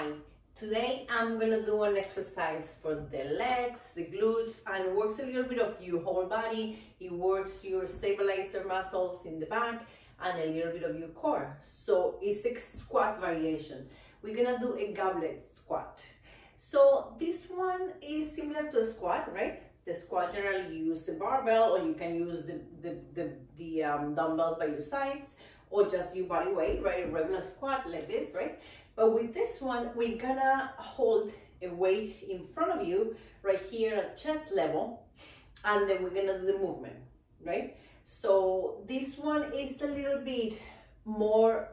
Hi, today I'm gonna do an exercise for the legs, the glutes, and it works a little bit of your whole body. It works your stabilizer muscles in the back and a little bit of your core. So it's a squat variation. We're gonna do a goblet squat. So this one is similar to a squat, right? The squat generally you use the barbell or you can use the, the, the, the um, dumbbells by your sides or just your body weight, right? A regular squat like this, right? But with this one, we're gonna hold a weight in front of you right here at chest level, and then we're gonna do the movement, right? So this one is a little bit more,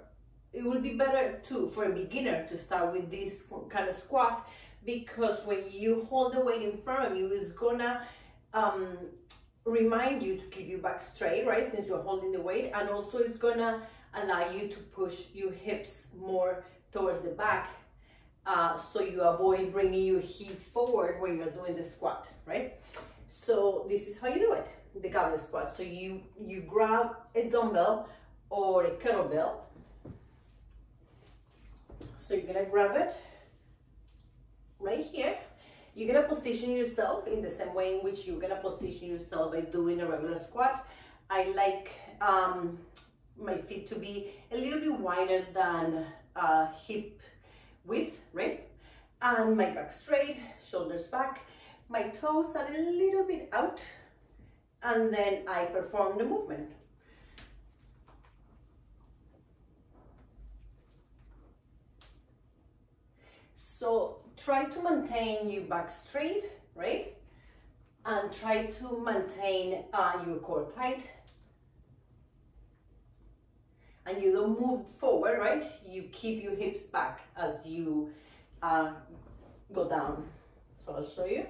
it would be better too for a beginner to start with this kind of squat because when you hold the weight in front of you, it's gonna um, remind you to keep your back straight, right? Since you're holding the weight, and also it's gonna allow you to push your hips more towards the back uh, so you avoid bringing your hip forward when you're doing the squat, right? So this is how you do it, the goblet squat. So you, you grab a dumbbell or a kettlebell. So you're gonna grab it. You're gonna position yourself in the same way in which you're gonna position yourself by doing a regular squat. I like um, my feet to be a little bit wider than uh, hip width, right? And my back straight, shoulders back, my toes are a little bit out, and then I perform the movement. So try to maintain your back straight, right? And try to maintain uh, your core tight and you don't move forward, right? You keep your hips back as you uh, go down. So I'll show you.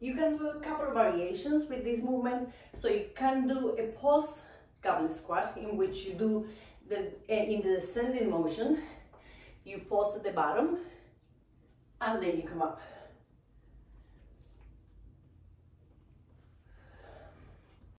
You can do a couple of variations with this movement. So you can do a pause goblet squat in which you do the eh, in the descending motion. You pause at the bottom and then you come up.